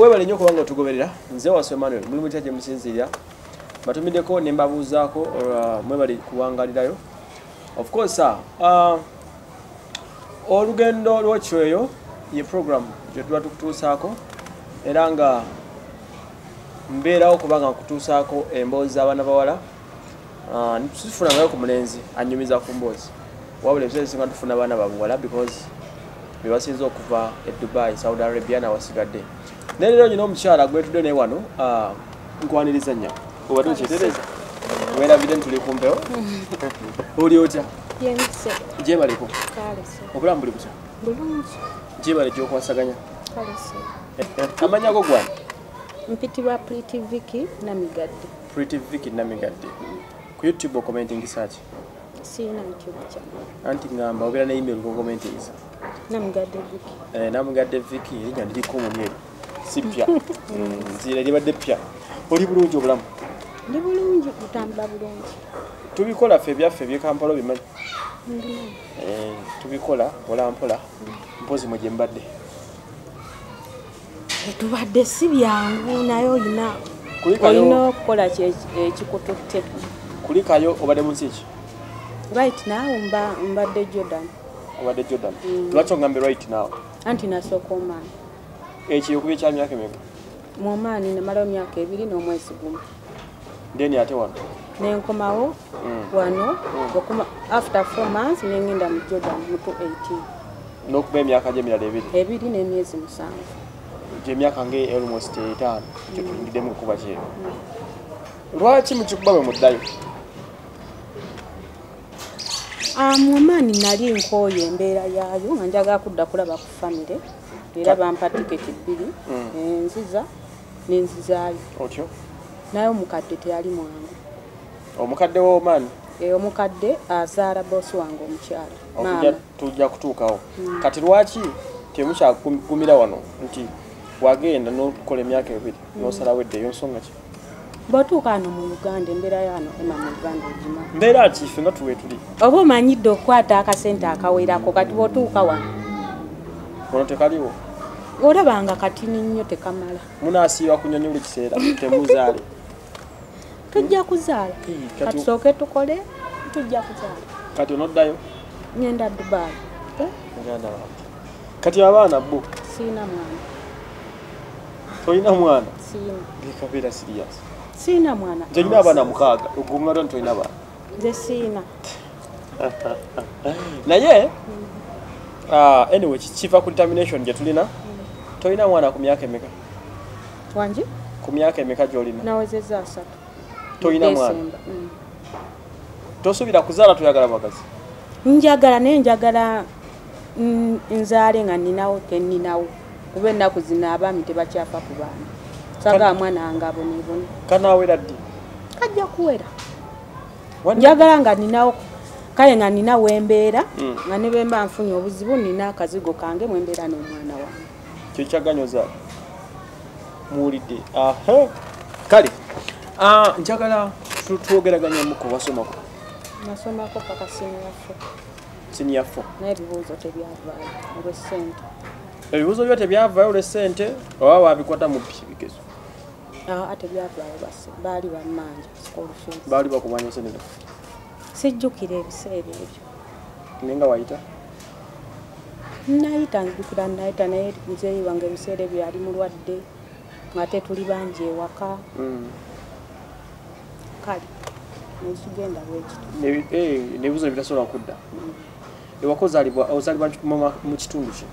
webale nnyo kubanga otugoberera. Nze waswe emmanuel mulimu kitya gye musinziirira. Batumiddeko ne mbabuuzaako mwebali kuwangalirayo. Of course uh, olugendo lwekyoyo ye program gye tuba tukutuusaako era nga mbeerawo kubanga nkutuusaako emboozi z'abaana bawala uh, tufunangayo ku mulenzi anyumiza ku mboozi. Wabula ebiseera ebisinga tufuna abaana babuwala because bebasinza okuva e dubai saudi arabia nawasigadde naye leero nyina omukyala gwetudde naye wano ah, nkwaniriza nnyo obadde okyetereza werabire ntuli kumpewo oli otya? Gyebaleko. Obulamu buli butya gyebale gyokwasaganya? Amanyako gwana mpitibwa priti viki namigadde. Pretty viki namigadde. Ku youtube okomenting search siina youtube kyange anti ngamba obeera ne email gokomentingisa namigadde viki Eh, namugadde viki erinnya ndiriko omumyeri si pya Mm, nzira libadde pya oli bulungi obulamu? Ndi bulungi butambula bulungi. Tubikola ffe ebyaffe ebyekampala obimanyi? Eh, tubikola mpola mpola. Mpozi mwe gye mbadde. Etubadde si byangu naye olina olina okukola ekikututte kulikayo obadde mu nsi ki? Right now mba- mbadde jordan. Obadde jordan. Lwaki ogambe right now? Anti nasooka omaani ekyo okuba ekya myaka emeka? Mu omaani namalawo emyaka ebiri n'omwezi gumu. Then ate wano? Nenkomawo Mm. wano okuma after four months nengenda mu jordan mutu 18 n'okuba emyaka gyemirala ebiri? Ebiri n'emyezi musanvu. Gyemyaka nga almost etaano kyetuyingiddemu okuba kyeru lwaki mukikuba bwe muddayo? Ah, mu omaani nali nkooye embeera yaayo nga njagala kudda kulaba ku famire era bampa tiketi bbiri Mm. enziza nenzizaayo otyo? Naye omukadde teyali mwangu. Omukadde w'omaani Eh, omukadde azaala boosi wange omukyala tujja kutuukawo. Kati lwaki temukyagumira wano nti wagenda n'okola emyaka ebiri n'osalawo eddeeyo nsonga ki? Bw'otuuka wano mu uganda embeera yaano ema mu uganda ogima mbeera ki ffe nga tuwe tuli? Oba omanyidde okukwata akasente akawerako kati bw'otuuka wano? Wano tekaliwo olabanga katini nnyo tekamala. Munaasiiba ku nyonyi buli kiseera temuzaale tujja kuzaala. Katusooke tukole tujja kuzaala. Kati onoddayo? Ngenda dubayi muganda wange kati abaana bo? Siina mwana. Tolina mwana? Siina gekabeera sirias siina mwana. Nze olina abaana mukaaga ogumala nti tolina baana. Nze siina naye ah, anyway ki- kiva ku determination gye tulina tolina mwana ku myaka emeka? Wangi ku myaka emeka gy'olina? Nawezeza asatu. Tolina mwana? Mm. tosuubira kuzaala toyagala bakazi? Njagala naye njagala mm, nzaale nga ninawo teninawo kuba ennaku zino abaami tebakyafa ku baana. Sagala mwana wange abonebone. Kanaawera ddi kajja kuwera. Njagala nga ninawo kale nga nina wembeera Mm. nga ne bwemba nfunye obuzibu nina akazigo kange mwembeera n'omwana wange kyo kyaganyoza muwulidde. Aha. Kale ah, njagala twogeraganyemu ku wasomako nasomako paka siniyafo naye ebibuuzo tebyavaayo olwessente ebibuuzo byo tebyavaayo olwesente oba babikwata mu pi bigezo aa tebyavaayo base baali bammanja fees. Baali bakumanya senera sijjukira ebiseera ebyo. Naye nga wayita nayita nzijukira nayita naye nzeeyi wange ebiseera ebyo yali mulwadde ngate tuli bangi ewaka. Mm. kale nekigenda bwekito Nebi- eh, bitasobola kudda. Ewaka ozaalibwa ozaalibwa mu kitundu ki?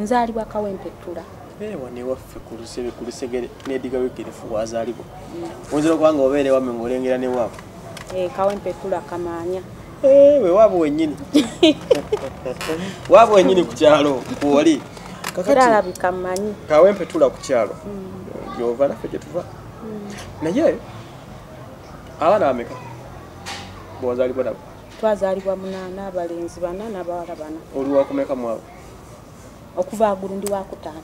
Nzaalibwa kawempettula wane waffe ku lusebe ku lusegere nediga wegerefu wazaalibwa. Oyinza okubanga obeere wame ngaolengera newaabwe Eh, kawempettula kamaanya we waabwe wennyini. Waabwe wennyini ku kyalo kwoli era kakati alabika mmanyi kawempe tula ku kyalo. Gyova naffe gyetuva naye abaana bameka bwazaalibwa nabo twazaalibwa munaana abalenzi bana n'abawala bana. Oli wakumeka mwabo okuva agulu ndi wakutaano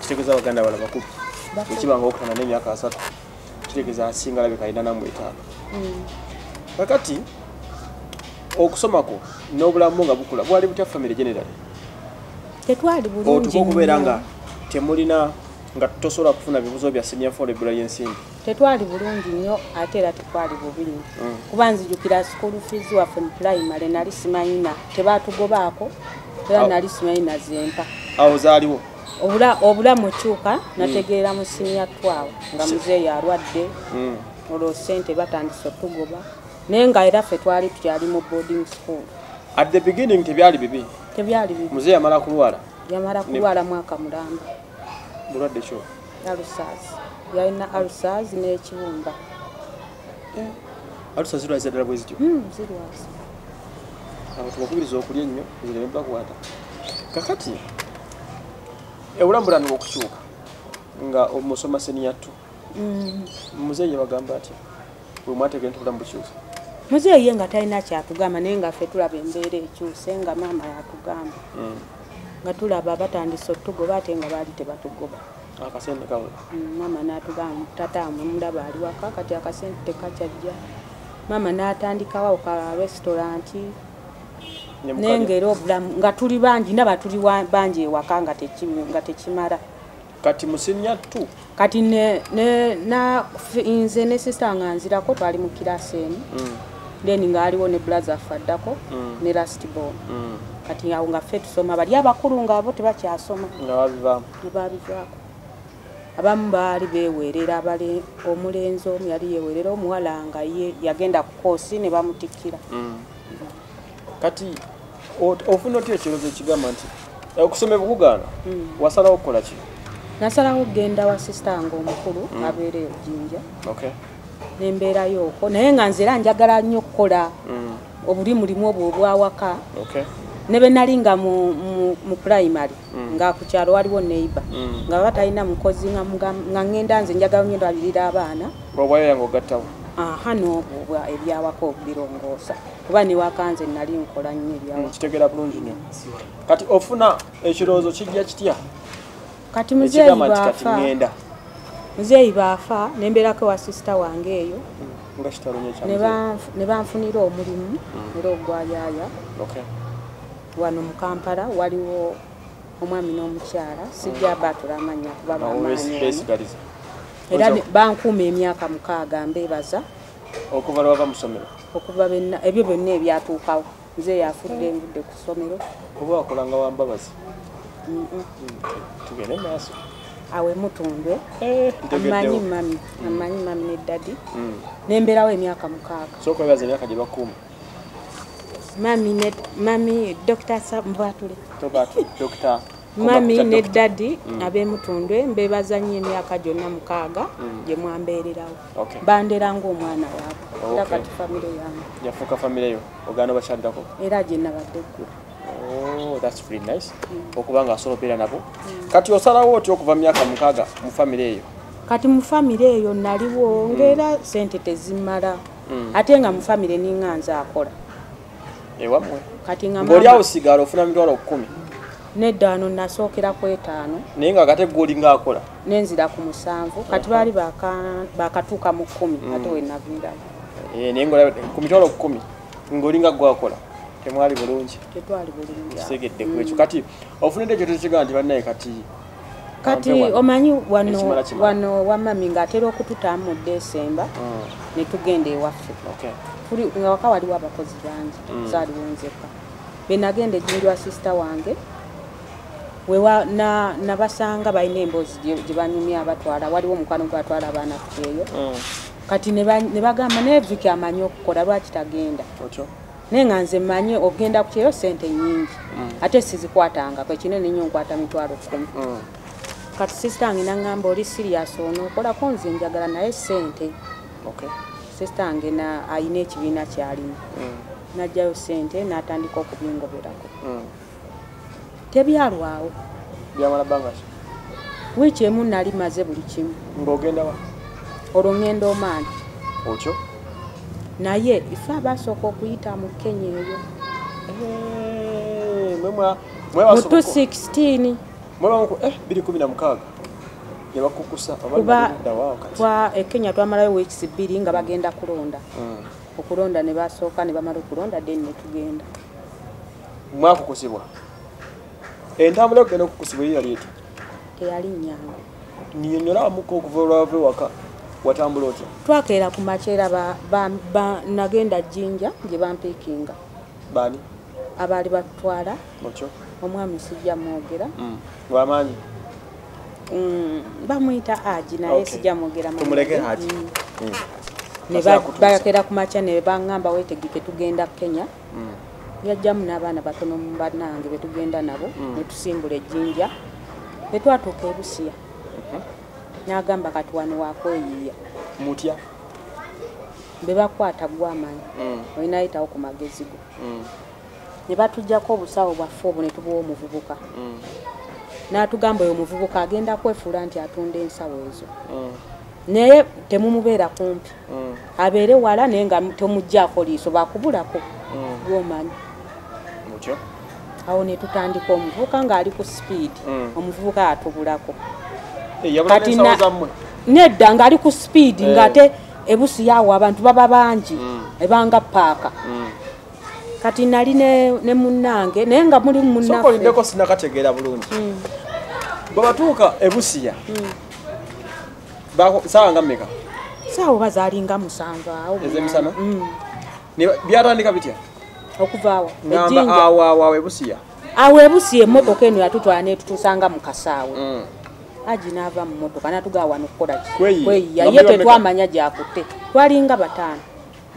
kitegeeza abaganda bala bakulu Bakulu. ekibanga okutana n'emyaka asatu. Kitegeeza asinga labika alina namu etaano Mm. Kakati okusomako n'obulamu nga bukula bwali butya famire generali tetwali bulungi otuka okubeera nga temulina nga tosobola kufuna bibuzo bya senior for ebula y'ensimbi tetwali bulungi nnyo ate era tetwali bubi nnyo Mm. kuba nzijukira school fees waffe mu primary nali simanyina tebatugobaako era nali simanyina zempa. Awo zaaliwo? Obula- obulamu kyuka nategeera mu siniya twawe nga muzeeyi alwadde. Mm. olwo sente batandise otugoba naye nga era ffe twali tukyali mu boarding school. At the beginning tebyali bibi. Tebyali bibi. Muzeeyi amala kulwala yamala kulwala mwaka mulamba. Bulwadde kyo alusas yalina alusas n'ekiwumba alusa zirwaza ddala bwe zityo. Hmm, zirwaza awo tubakubiriza okulya ennyo zireme bakwata kakati obulamu bulano okukyuka nga musoma seniyattu Mm. muzeeyi yabagamba atya? Bwe mwategere nti obulamu bukyusa muzeeyi ye nga talina kyatugamba naye nga ffe tulaba embeera ekyuse nga maama yatugamba. Mm. nga tulaba batandise otugoba ate nga baali tebatugoba. Akasente kabula Mm, maama n'atugamba tataamwe mulaba ali waka kati akasente tekakyajja. Maama n'atandikawo ka restauranti Ne naye mukadde. ngaera obulamu nga tuli bangi ndaba tuli bangi ewaka nga teki- nga tekimala. Kati mu seniyattu kati nze ne sista nga nzirako twali mu kirasi emu. Mm. Then nga aliwo ne blaza affe addako Mm. ne lastborn Mm. kati awo nga ffe tusoma bali abakulu nga abo tebakyasoma nga babivaamu ne babivaako. Abamu baali beewerera abale omulenzi omu yali yeewerera omuwala nga ye yagenda ku koosi ne bamutikkira Mm. kati ofuna otya ekirowoozo ekigamba nti eh, okusoma bukugaana wasalawo okukola ki? Nasalawo okgenda wa sista nga omukulu abeera eyo nembeerayo okwo. Naye nga nze era njagala nnyo okukola Mm. obuli mulimu obwo obwawaka ne bwe nali nga mu, primary nga ku kyalo waliwo neighbor. Mm. nga batalina mukozi nga ngenda nze njagala nnyo ndabirira abaana. Ogattawo? Aha n'obwo bwa- ebyawaka obubirongoosa. Kuba newakanze nali nkola nnyo ebyawaka. Kitegeera bulungi nnyo. Kati ofuna ekirowoozo kijja kitya? Kati muzeeyi ekigamba baafa muzeeyi baafa nembeerako ewa sisita wange eyo. Ne banf- ne banfunira omulimu era ogwayaaya wano mu kampala waliwo omwami n'omukyala sijja batula amanya kuba Awo bamaanyi era ne- bankuuma emyaka mukaaga mbeebaza. Okuva lwava mu ssomero? Okuva benna- ebyo byonna ebyatuukawo. Nze yafudde envudde ku ssomero. Oba wakolanga wambabazi. Mm-mm. tugende maaso awe mutundwe Eh, amanyi mami amanyi mami ne dadi Mm. nembeerawo emyaka mukaaga. Sooka webaza emyaka gye bakuuma. Mami ne mami dr dokita mami ne dadi ab'emutundwe mbeebaza nnyo emyaka gyonna mukaaga Mm. gye mwambeererawo. Okay. Bandera ngaomwana waabwe. Era kati famire yange. Yafuuka famire yo. Ogaana bakyaddako era gye nabadde eggulu Oh, that's pretty nice. Okuba nga asobola obeera nabo. Kati osalawo otya okuva mu myaka mukaaga mu famire eyo? Kati mu famire eyo naliwo ngaera sente tezimala Mm. ate nga mu famire ninga nze akola. Ewammwe kati nga ng'oli mama- awo sigaala ofuna mitwalo kkumi neddaano nasookera ku etaano. Naye nga kate gwolinga akola nenzira ku musanvu. Kati baali baka- bakatuuka mu kkumi ate wenaviirayo Eh, naye ngaolaba ku mitwalo kkumi ng'olinga gwakola temwali bulungi. Tetwali bulungi kisegedde ku ekyo. Kati ofunidde ekyo tekigamba nti bannaye kati kati omanyi wano wano wamami ng'atera okututaamu mu desemba Mm, ne tugenda ewaffe nga waka waliwo abakozi bangi zaaliwo nzekka benagenda ejjinjwa sisita wange wewa na- nabasanga balina emboozi gye banyumya abatwala. Waliwo omukwano gwatwala abaana kueyo Mm, kati ne ba- ne bagamba naye zuki amanyi okukola lwaki tagenda naye nga nze mmanyi ogenda ku kyeyo sente nyingi ate sizikwatangako ekinene nnyo nkwata mitwalo kumi Mm, kati sisita wange naŋŋamba oli siriyasi onookolako nze njagala naye sente okay. sisita wange na- ayina ekibiina kyalimu. Mm, najjayo sente n'atandika okubingoberako mm. tebyalwawo wiiki emu nali maze buli kimu. Olwo ŋŋenda omaani otyo naye ife abasooka okuyita mu kenya eyo? Mwe mwa- mwe mu basobola- 216 mwe bamuku- biri kumi na mukaaga. Yabakukusa kuba obaddawaawo kati twa ekenya twamalayo weeks bbiri nga bagenda kulonda. Mm. okulonda ne basooka ne bamala okulonda then ne tugenda. Mwakukusibwa? Entambula yokugenda okukusibwa eyo yali eti teyali nyangu nnyonnyola amuka okuva olwava ewaka watambula otya twakeera ku makyera ba- ba- ba- nagenda jjinja gye bampiikinga baani abaali batutwala omwami sijja mwogera wamaanyi Mm, bamwyita aji naye sijja mwogera. Mm. Mm. ne Asobola ba- kutuusa. bakera ku makya ne baŋŋamba weetegeke tugenda kenya Mm. yajjamu n'abaana batono mu bannange betugenda nabo Mm. ne tusimbula ejjinja ne twatuuka ebusiya. N'agamba kati wano wakweyiiya. Mutya? Be bakwata gwamanyi. Mm. olinayitawo ku magezi go. Mm. ne batugjako obusawo bwaffe obwo ne tubuwa omuvubuka. Mm. n'atugamba oyo omuvubuka agenda kwefuula nti atunda ensawo ezo. Naye temumubeera kumpi. Abeere wala naye nga tomugjaako liiso bakubulako gwomanyi. Awo ne tutandika omuvubuka ng'ali ku sipiidi omuvubuka atubulako Kati na- zammwe. nedda ng'ali ku sipiidi Eh. ng'ate ebusiyaawo abantu baba bangi Mm. ebanga paaka. Mm. kati nali ne, munnange naye nga muli soka munnaffe. oliddeko sinakategeera bulungi. Mm, bwe batuuka ebusiya saawa nga mmeka? Saawo bazaalinga musanvu awo? Ez'emisana? Byatandika bitya? Okuvaawo ejjinja awo awo ebusiya. Awo ebusi emmotoka eno yatutwala netutusanga mu kasaawe. Aji n'ava mu mmotoka natugaa wano kukola Kweyiya. ye tetwamanya gyakutte twalinga bataano.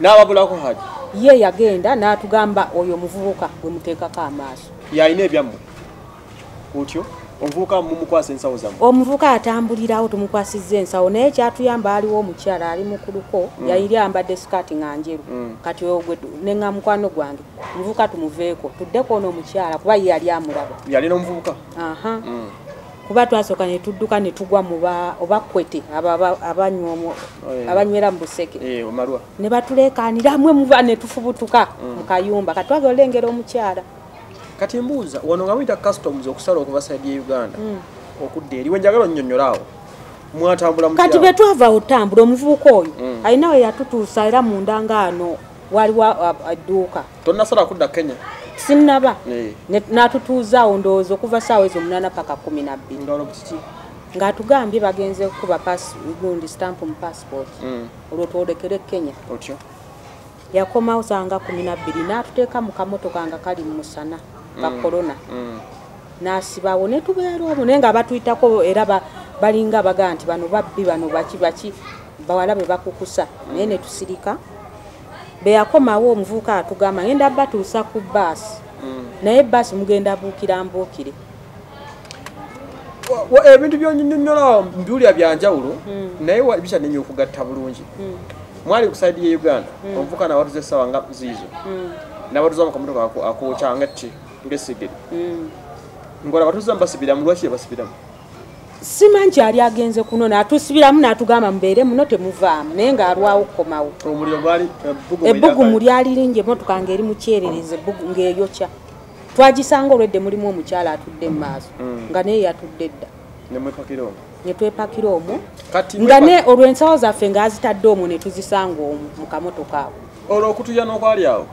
N'ababulako haji? Ye yagenda n'atugamba oyo omuvubuka gwe muteekako amaaso. Yalina ebyammwe? Otyo? Omuvubuka mumukwasa ensawo zammwe. Omuvubuka atambulirawo tumukwasizza ensawo naye kyatuyamba aliwo omukyala ali mukuluko yayiri ayambadde sikaati nga njeru. Mm. kati ogwe neŋa mukwano gwange omuvubuka tumuveeko. Tuddeko ono omukyala kuba ye yali amulaba. Yalina omuvubuka? Aha. Mm. Kuba twasooka ne tudduka ne tugwa mu ba- obakwete abo aba- abanywa omu- Eh. abanywera mu buseke. Eh, ne batuleekaanira mwe muba ne tufubutuka mu kayumba. Kati twagala olengera omukyala. Kati mbuuza wano nga muyita customs okusala okuva saidi ye uganda Mm. okudda eri wenjagala onnyonnyola awo? Mwatambula kati bwe twava otambula omuvubuka oyo Mm. alina we yatutuusa era munda ngaano waliwo edduuka tonnasala kudda kenya sinnaba Ne- n'atutuuzaawo ndowooza okuva saawa ezo omunaana paka kumi nabbiri ng'atugambye bagenze kuba pass- gundi stampu mu passport. Mm, olwo twolekere kenya. Yakomawo sanga kumi nabbiri n'atuteeka mu kamotoka nga kali mu musana ka korona Mm, n'asibawo ne tubeera omwo naye nga batuyitako era ba- balinga bagaa nti bano babbi bano baki baki bawala be bakukusa. Naye ne tusirika be yakomawo omuvubuka atugamba ngenda batuusa ku baasi mm. naye baasi mugenda buukira mbuukire. Ebintu byonyonnyola mbiwulira byanjawulo Mm. naye wa- bikyannenya okugatta bulungi. Mm, mwali ku saidi ye uganda omuvuka nabatuza essaawa nga ziizo. Nabatuza mu kamotoka ako- akookya nga ki ng'essigiri mm. ngola batuza mbasibiramu lwaki yabasibiramu simanyi kyali agenze kunona atusibiramu n'atugamba mubeere muno temuvaamu naye ng'alwawo kukomawo gwali ebbugumu ebbugumu lyali lingi emotoka ng'eri mukyerereza ebbugu ng'eyokya twagisanga olwedde mulimu omukyala atudde mu maaso Mm. nga naye yatudde dda. Nemwepakira omwo? Nga ne olwo ensawo zaffe ng'azitadde omwo ne tuzisanga omwo mu kamotoka awo. Olwo okutuya n'okwali awo?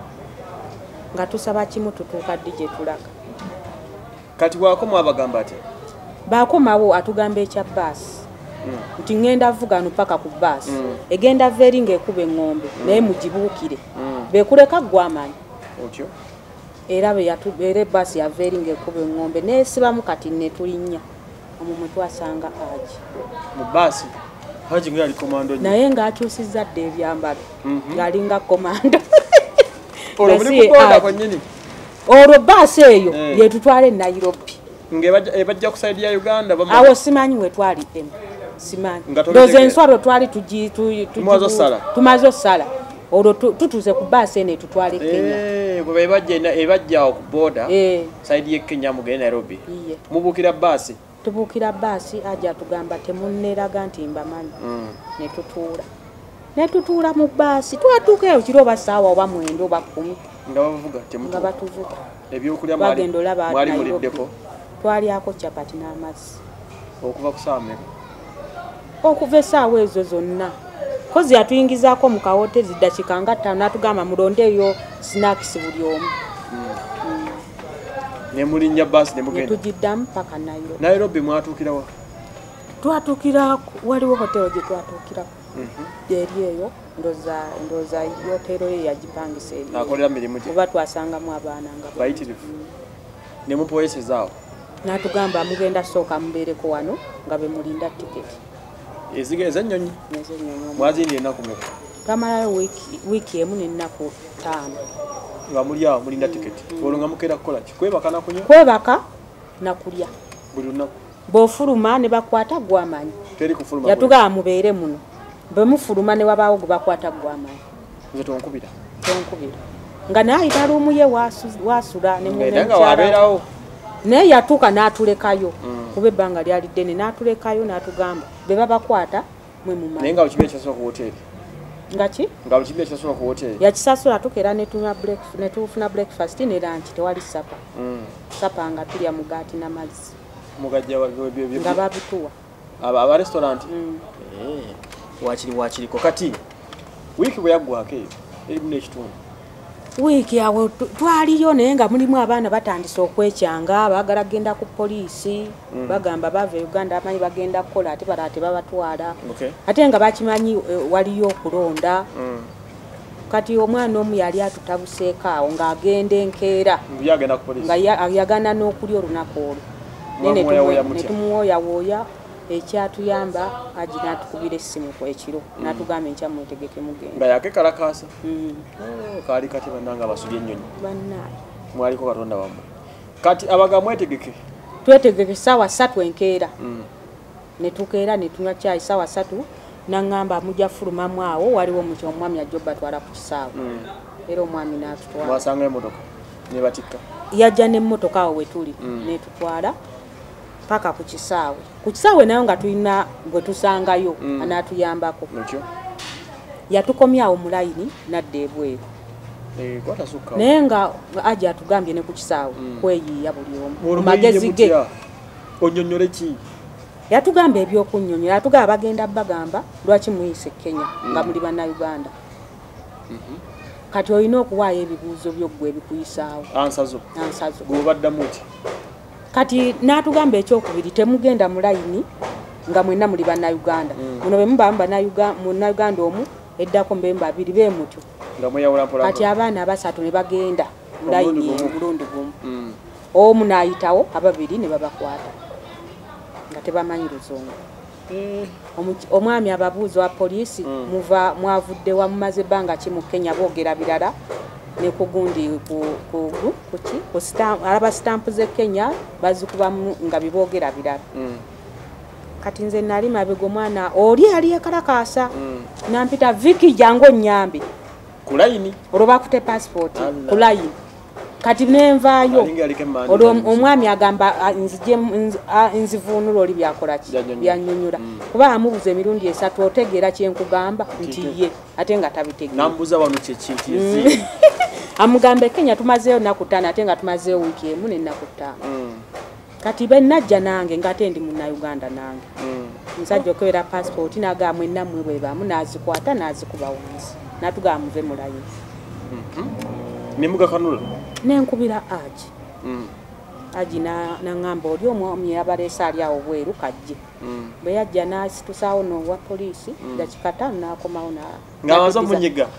Nga tusaba kimu tutuuka ddi gye tulaga. Kati bwakoma abagamba ati baakomawo atugamba ekya baasi Mm. nti ŋŋenda vugano paka ku baasi Mm. egenda veeri ng'ekuba eŋŋombe naye mugibuukire. Mm. beekuleka gwamanyi. Era era ebaasi yava eri ng'ekuba eŋŋombe neesibamu kati ne tulinnya. Omwo mwe twasanga agi mu baasi haji nga yali komando naye ng'akyusizza dda ebyambalo. Mhm. ng'alinga komando olwo Haji. kwennyini? Olwo baasi eyo Eh. yetutwala e nairobi ngaebajja ebajja ku saidi ya uganda awo simanyi we twali emu. Simanyi. Tobitegeera. enswalo twali Tumaze ossala olwo tu- tutuuse ku baasi eno etutwala e kenya. Eh, bwe ebajja ena- ebajja awo ku boda Eh, saidi ye kenya mugende nairobi. Mubuukira baasi tubuukira baasi aja tugamba temunneraga nti mbamanyi. Mm. ne tutuula. Ne tutuula mu baasi twatuuka eyo kiro oba ssaawa oba mwenda oba kumi. Nga batuvuga. Ebyokulya mwali- muliddeko twalyako capati n'amazzi. Okuva ku saa mmeka okuva essaawa ezo zonna. Kozi yatuyingizaako mu kawoteri ddakiika nga ttaano n'atugamba mulondeeyo sinakisi buli omu. Ne mulinnya baasi ne ne mugenda? Tugiddamu paka nairobi. Nairobi mwatuukirawa twatuukira waliwo hotero gye twatuukirako Mhm. eri eyo ndoza ndoza yotero ye yagipangisa eri oba twasangamu abaana nga bayitirivu. ne mupoyesezaawo n'atugamba mugenda sooka mubeereko wano nga be mulinda tiketi. Eziga ez'ennyonyi nezenyonyi mwazindi ennaku meka twamalayo wiiki- emu n'ennaku ttaano. Nga muli awo mulinda tiketi. Olwo nga mukeera kukola ki? Kwebaka nakunywa? Kwebaka nakulya. Buli lunaku? Bw'ofuluma ne bakwata gwamanyi yatugamba mubeere muno. Bwe mufuluma ne wabaawo gwe bakwata gwamanyi nze tonkubira. Tonkubira. Nga naayita luumu ye wasula ne mu- era ne nga wabeerawo naye yatuuka n'atulekayo. Mm. kuba ebbanga lyali ddene n'atulekayo n'atugamba. Be babakwata mwe naye mumanyi nga lukibi ekyasula ku woteeri nga ki? Nga lukibi ekyasula ku woteeri yakisasula tukeera ne tunywa break- ne tufuna breakfast ne lanchi tewali sapa. Mm. sapa nga tulya mugaati n'amazzi nga babituwa. Aba aba restaurant? Mm. Eh, wakiri wakiriko. Kati wiiki bwe yaggwako eyo erimu n'ekitundu wiiki awo twaliyo naye nga mulimu abaana batandise okwekyanga baagala kgenda ku poliisi bagamba bava e uganda bamanyi bagenda kukola ate bala tebabatwala. Ate nga bakimanyi eh, waliyo okulonda. Mm. kati omwana omu yali atutabuseeko awo ng'agenda enkeera. Ku nga yagana n'okulya olunaku olwo. Naye ekyatuyamba aji n'atukubira essimu ku ekiro n'atugamba enkya mwetegeke mugenda nga yakekalakaasa Mm, Oh, kaali kati bannanga basubye ennyonyi. Bannaaye mwaliko katonda wammwe. Kati abaga mwetegeke? Twetegeke saawa ssatu enkeera. Mm. ne tukeera ne tunywa kyayi saawa ssatu naŋŋamba mujja fulumamu awo waliwo omwami ajja obatwala ku kisaawe. Mm. era omwami n'atutwala. Mwasanga emotoka nebatikka yajja n'emmotoka awo we tuli Mm. Paka ku kisaawe. Ku kisaawe nayo nga tulina gwe tusangayo Mm. anaatuyambako notyo yatukomya awo mu layini nadda ebweru. Eh, naye nga aji atugambye ne ku kisaawe Mm. kweyiiya buli omu. Mu Olwo magezi muyiye ge. Mutya? onyonyole ki? Yatugamba ebyokunnyonnyola atugamba bagenda bagamba lwaki muyise kenya nga muli bannayuganda? Kati olina okuwaayo ebibuuzo byoggwe ebikuyisaawo? Ansazo. Ansazo. Gwobaddamu ti kati n'atugamba ekyokubiri temugenda mu layini nga mwenna muli bannayuganda. Mm. muno bannayuga- munnayuganda omu eddako mbe babiri be mutyo. Nga mweyawula mpola kati abaana abasatu ne bagenda mu layini Omulundi gumu. Mm. omu n'ayitawo ababiri ne babakwata. Nga tebamanyi luzungu Eh, omwami ababuuza wa poliisi Mm. muva mwavudde wa mumaze ebbanga ki mu kenya boogera birala ne ku gundi ku- ku- ku- kuki alaba sitampu ze kenya bazikubamu nga biboogera birala. Mm, kati nze nali mabega omwana oli ali ekalakaasa mm. nampita viki jangu onyambe ku layini? Olwo bakute passport Allah. Kati nenvaayo. Olwo omwami agamba "Ah, nzije nz- ah, nzivuunula oli byakola ki? Byanyonyola. Mm. kuba amubuza emirundi esatu otegeera kyenkugamba nti ye ate nga tabitegeera. Mm. amugamba e kenya tumazeeyo naku ttaano ate nga tumazeeyo wiiki emu nenaku ttaano Mm, kati benajja nange ngaate ndi munnayuganda nange. Nsajja okebera passport nagaa mwennammwe bwe bamu nazikwata nazikuba wansi. Natugamba muve mulayini nemugakanula nenkubira agi Mm, na- naŋŋamba oli omwami yabaleese ali awo bweru kajje. Mm. bwe yajja nasitusawo nowa poliisi dakika ttaano nakomawo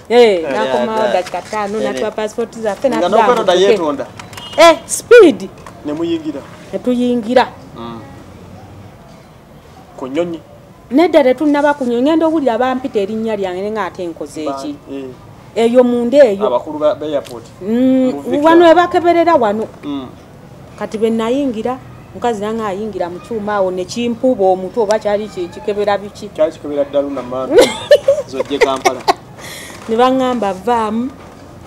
Eh, Eh, nakomawo dakika ttaano eh, natuwa pasipoti zaffe nga natugamba nokwetonda tuke. yeetonda. Eh, speed. Nemuyingira netuyingira Mm. ku nnyonyi. Nedda tetunaba kunywa ngenda owulira bampita erinnya lyange nenga ate nkoze eki eyo munda eyo. Mm, wano webakeberera wano. Mm. kati benayingira mukazi nange ayingira mu kyuma awo nekimpuba omutwe oba kyali ki- kikebera biki? Kyali kikebera ddalu namaanu zojje kampala. Ne baŋŋamba vaamu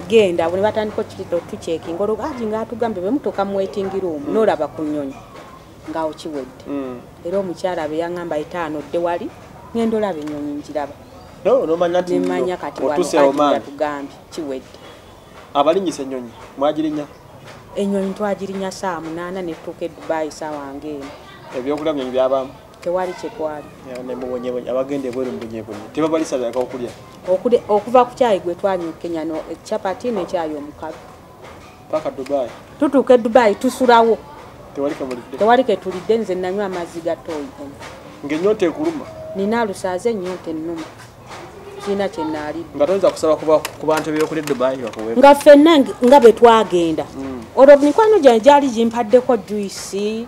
genda ne batandika otucekinga olwo aji ngaatugambye bemutuuka mu waiting room noolaba ku nnyonyi ngaawo kiwedde. Mm. era omukyala be yaŋŋamba etaano dde wali ngenda olaba ennyonyi njiraba no nomanya nti nemanya kati wano otuseewo Aji maanyi yatugambye kiwedde. Abalinyisa ennyonyi mwagirinya? Ennyonyi twagirinya saa munaana netutuuka e dubayi saawa ngaeno ebyokulya byonyi byabaamu? Tewali kyetwali abagenda ebweru mubonyebonye tebabalisa byakokulya Okude- okuva ku kyayi gwe twanywa kenya no capati nekyayi omukalu paka dubayi tutuuka e dubayi tusulawo. Tewali ketulidde nze nanywa amazzi ga toyi omu ng'ennyonta ekuluma. Nina lusaaze ennyonta ennuma kiina kye naalidde nga toyinza kusaba ku bantu ebyokuli dubayi bakuwe nga ffenna ng- nga bwe twagenda. Olwo mikwano gyange gyali gimpaddeko juisi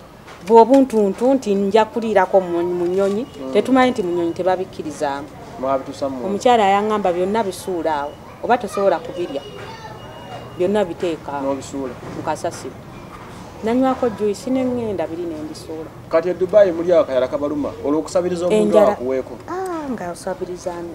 bwobuntuntu nti nja kuliirako mu mu nnyonyi. Tetumanyi nti mu nnyonyi tebabikkirizaamu mwabitusamu. Omukyala yaŋŋamba byonna bisuula awo oba tosobola kubirya byonna biteeka mu kasasiro. Nanywako juisi neŋŋenda biri nembisuula kati edubayi muli awo kayala kabaluma olwokusabiriza omuntu akuweeko. Ah, nga osabirizaani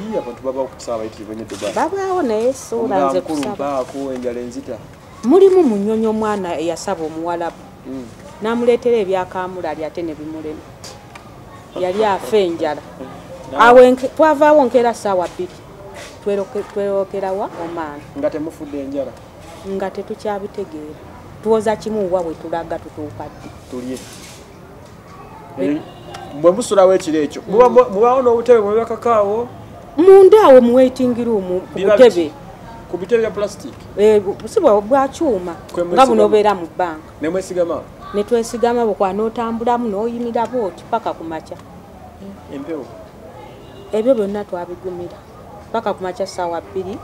yiye abantu baba okusaba bayitirivu nnyo edubayi babaawo naye suula nze nkulu kusaba. baako enjala enzita. Mulimu mu nnyonyi omwana eyasaba omuwalabu Mm. n'amuleetera ebyakamula ali ate ne bimulema. Yali afa enjala. Na- awo twavaawo nkeera ssaawa bbiri. Tweroke- twerookerawa omaana. Nga temufudde enjala. Nga tetukyabitegeera. Tuwoza kimu wa bwe tulaga tutuuka ddi? Tulye bwe musulawo ekiro ekyo muba- mu- mubaawo n'obutebe bwe bakakaawo munda awo mu waiting room ku butebe. Ku bitebe bya plastic. Eh, bu- si bwa bwa kyuma Kwe nga buno obeera mu bbanka nemwesigama ne twesigama bwekwa n'otambulamu n'oyimira bwoti paka ku makya. Empewo. Ebyo byonna twabigumira. Paka ku makya ssaawa bbiri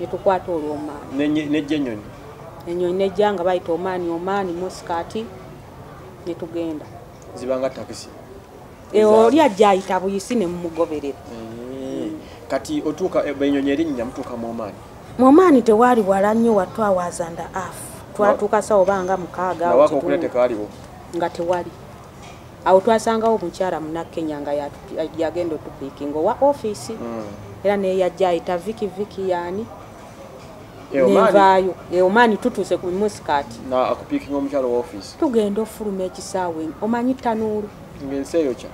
ne tukwata olw'omaani nejja ennyonyi. Enyonyi nejja nga bayita omaani omaani musikati ne tugenda. Zibanga takisi oli ajja ayita buyisi ne mumugoberera. Eh, kati otuuka eh, enyonyi erinnya mutuuka mu omaani mu omaani tewaali wala nnyo watwawazanda afu twatuuka sawa obanga mukaaga awo nawaka kitundu. okule tekaaliwo? nga tewali. Awo twasangawo omukyala munakenya nga yagenda otupiikinga owa ofiisi. Era naye yajja ayita viki viki yaani? Nenvaayo omaani tutuuse ku ofiisi. Tugenda ofuluma ekisaawe omanyi tanuulu ng'ensi eyo kya?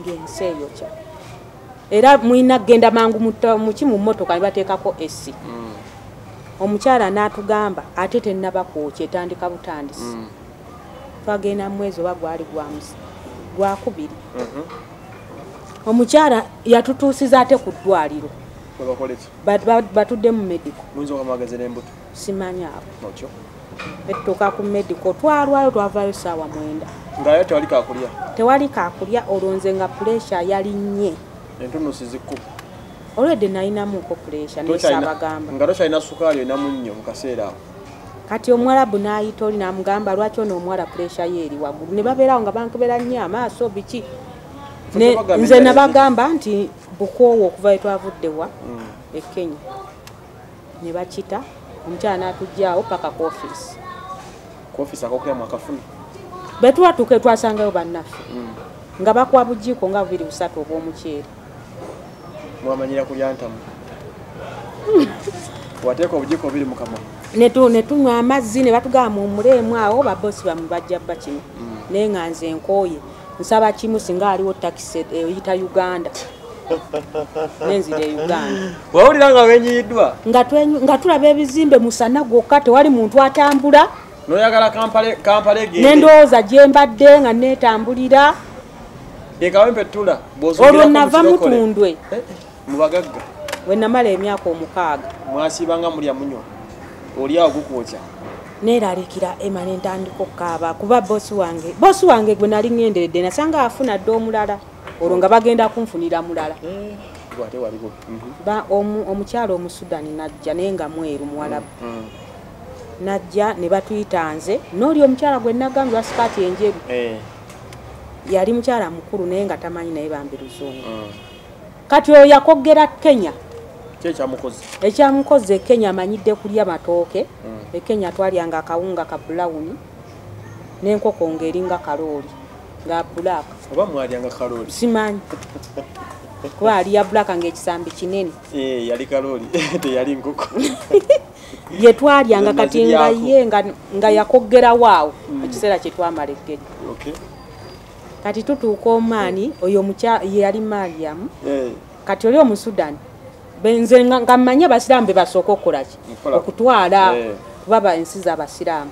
Ng'ensi eyo kya. Era mwina kgenda mangu muki mu mmotoka ne bateekako esi omukyala n'atugamba ate tennaba kwokya etandika butandisi. Twagenda mu mwezi oba gwali gwakubiri omukyala yatutuusiza ate ku ddwaliro. Batudde mu medico simanyi abo etutuuka ku medico twalwayo twavaayo saawa mwenda. Ngaayo tewali kakulya? Tewali kakulya olwonze nga puresha yali nnye. Entunusi zikku. Olwedde nalinamuko puresha nesaabagamba nga tokyalina sukaali enamu nnyo mu kaseera awo. Kati omuwalabu n'ayita oli n'amugamba lwaki ono omuwala puresha ye eri waggulu? Ne babeerawo nga bankebera nnyo amaaso biki? Nze nabagamba nti bukoowa okuva we twavudde wa e kenya. Ne bakita omukyala n'atugjawo paka ku ofiisi ku ofiisi akokulyamu akafuna bwe twatuuke twasangayo bannaffe nga bakuwa bujiiko nga bubiri busatu obw'omuceere. Mwamanyira kulya ntamu wateeka obujiiko bubiri mu kamwa? Ne tu- ne tunywa amazzi ne batugamba mumuleemu awo babosi bamwe bajja bba kino naye nga nze nkooye. Nsaba kimu singa aliwo takisi eyita uganda nenzira e uganda. Wawulira nga wenyiyiddwa nga tulaba ebizimbe musana gwokka tewali muntu atambula. Noyagala kampala egende nendowooza gyembadde nga netambulira ekawempe tula olwo nava mutundwe mubagagga we namala emyaka omukaaga. Mwasibanga mulya munyo oli awo gukwokya. Neeralikira ema nentandika okukaaba kuba bosi wange bosi wange gwe nali ŋŋenderedde nasanga afuna dde omulala olwo nga bagenda kunfunira mulala. Ate waliwo Ba- omu- omukyala omusudani najja naye nga mweru muwalabu najja ne batuyita nze nooli omukyala gwe nagambye wasikaati enjeru. Yali mukyala mukulu naye nga tamanyi naye bambi luzungu kati oyo yakoggera kenya. Kyekyamukozi ekyamukoze e kenya amanyidde kulya matooke. E kenya twalyanga akawunga ka bulawuni n'enkoko ng'eringa kalooli nga bulaaka oba mwalyanga kalooli? Simanyi. Kuba aliya bulaaka ng'ekisambi kinene. Eh, yali kalooli. Teyali nkoko. Ye twalyanga kati nga ye nga, yakoggerawo awo ekiseera kye twamala eggejjo Okay. kati tutuuka omaani oyo omukya ye yali mariamu. Eh, kati oli omusudani benze nga mmanyi abasiraamu be basooka okukolaki Okukola. okutwala Eh. kuba ba ensi z'abasiraamu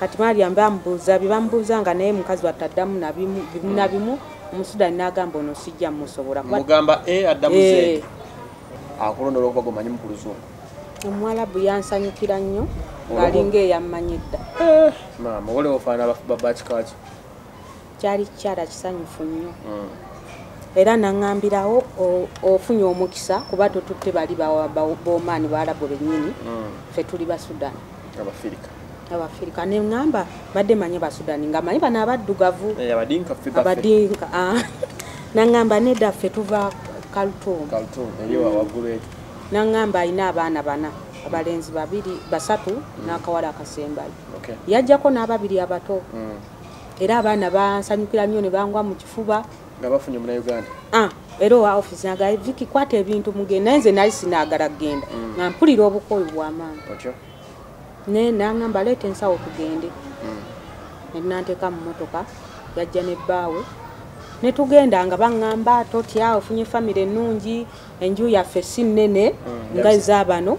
kati mariamu bamubuuza bye bamubuuza nga naye mukazi wataddamu na bimu na bimu omusudani n'agamba ono sijja mmusobola kuba mugamba e addamu Eh, z akulondola okuba gomanyi mu ku luzungu omuwalabu yansanyukira nnyo ng'alinga eyammanyi edda maama wole ofaana babakikaki kyali kikyala kisanyufu nnyo. Mm. era naŋŋambirawo o- ofunye omukisa kuba totutte bali ba- ba- b'omaani baalabu bennyini. Mm. ffe tuli basudani abafirika abafirika neŋŋamba badde manyi basudani nga manyi bano abaddugavu Eh, abadinka ah. naŋŋamba nedda ffe tuva wa- waggulu ekyo naŋŋamba alina abaana bana abalenzi babiri basatu n'akawala akasembayo Okay. yajjako n'ababiri abato. Mm. era abaana bansanyukira nnyo ne bangwa mu kifuba. Nga bafunye munauganda Ah, era owa ofisi naga viki kwata ebintu mugende naye nze nali sinaagala kgenda. Nga mpulira obukoyi bw'amaanyi naŋŋamba leeta ensawo tugende Mm. nenanteeka mu motoka yajja ne bbaawe ne tugenda nga baŋŋamba totya ofunye famire ennungi enju yaffe si nnene Mm, nga ezaabano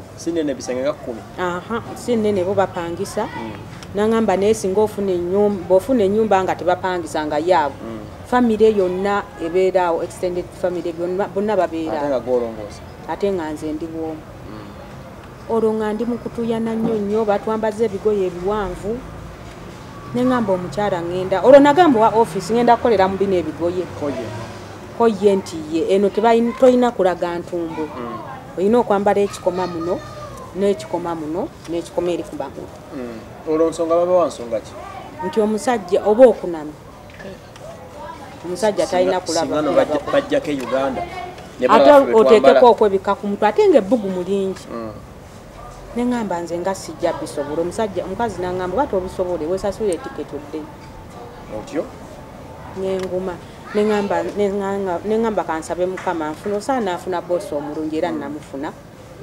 si nnene bo bapangisa. Mm. naŋŋamba naye singa ofuna ennyumba bw'ofuna ennyumba nga tebapangisa nga yaabwe Mm. famire yonna ebeeraawo extended famire bonna babeeraawo. Ate nga nze ndi bwomu olwo nga ndi mukutuyana nnyo nnyo batwambaza ebigoye ebiwanvu. Neŋŋamba omukyala ŋŋenda olwo nagamba wa office ŋŋenda kukolera mu bino ebigoye. Ko ye nti ye. Eno tolina kulaga ntumbwe Mm. olina okwambala ekikoma muno n'ekikoma muno n'ekikoma eri ku magulu Mm. olwo nsonga baba wa nsonga ki? Nti omusajja oba okunamya omusajja talina kulaba Singa no kulaba bajja- ku- bajjako e uganda ate oteekeko okwebika ku mutwe ate nga ebbugumu lingi. Mm. Neŋŋamba nze nga sijja bisobola omusajja omukazi naŋŋamba bwati obisobole wesasula etiketi odde. Otyo? Ngenguma neŋŋamba kansabe mukama nfuna osaana afuna boosi omulungi era namufuna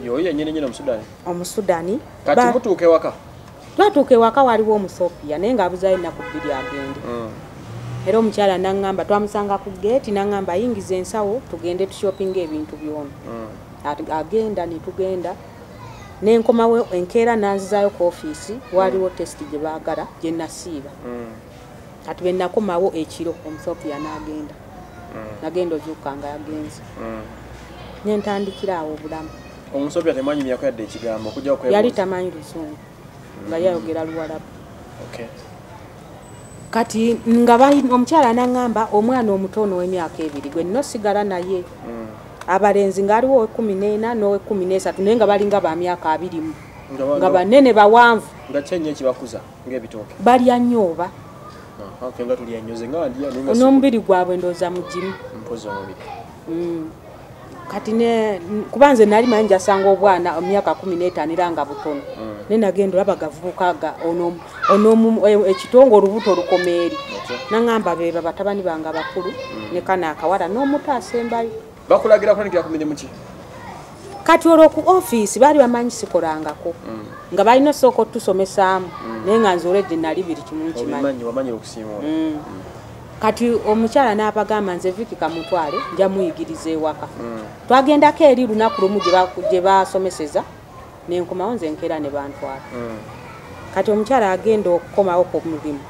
yoyo yenyini nyini omusudani? Omusudani? Kati mutuuka ewaka? Twatuuka ewaka waliwo omusopiya naye ngaabuzayo ennaku bbiri agende. Mm. era omukyala naŋŋamba twamusanga ku geeti naŋŋamba ayingiza ensawo tugende tushopinga ebintu byono Mm. Agenda netugenda nenkomawo enkeera nanzizayo ku ofiisi waliwo tesiti gye baagala gye nasiiba Mm. kati bwe nakomawo ekiro omusopiya n'agenda Mm. nagenda ozuuka nga yagenze Mm. nentandikira awo obulamu omusobya temanyi myako yadde ekigambo yali tamanyi luzungu nga yayogera luwalabu Okay. kati nga omukyala naŋŋamba omwana omutono ow'emyaka ebiri gwe nno sigala naye. Abalenzi ngaaliwo owekumi n'ena n'owekumi n'esatu naye nga balinga ba myaka abiri mu Nga ba- nga banene bawanvu. nga kyenyo ekibakuza ng'ebitooke? Balya nnyo oba? Ah, n'omubiri gwabwe ndooza mugimu Mm. kati kuba nze nali manyi njasanga obwana emyaka kumi n'etaano era nga butono. Mm. naye nagenda olaba ono e- ekitongo olubuto olukomeeri. Otyo. naŋŋamba be batabani bange abakulu ne kana akawala n'omuto asembayo bakulagira kulandikira ku mirimu ki kati olwo ku ofiisi baali bamanyi sikolangako Mm. nga balina osooka otusomesaamu naye nga nze olwedde nali biri kimu wamanyira okusiimuula Mm. kati omukyala n'abagamba nze viki kamutwale nja muyigiriza ewaka Mm. twagendako eri lunaku lumu gye basomeseza nenkomawo nze nkeera ne bantwala Mm. kati omukyala agenda okukomawo ku mulimu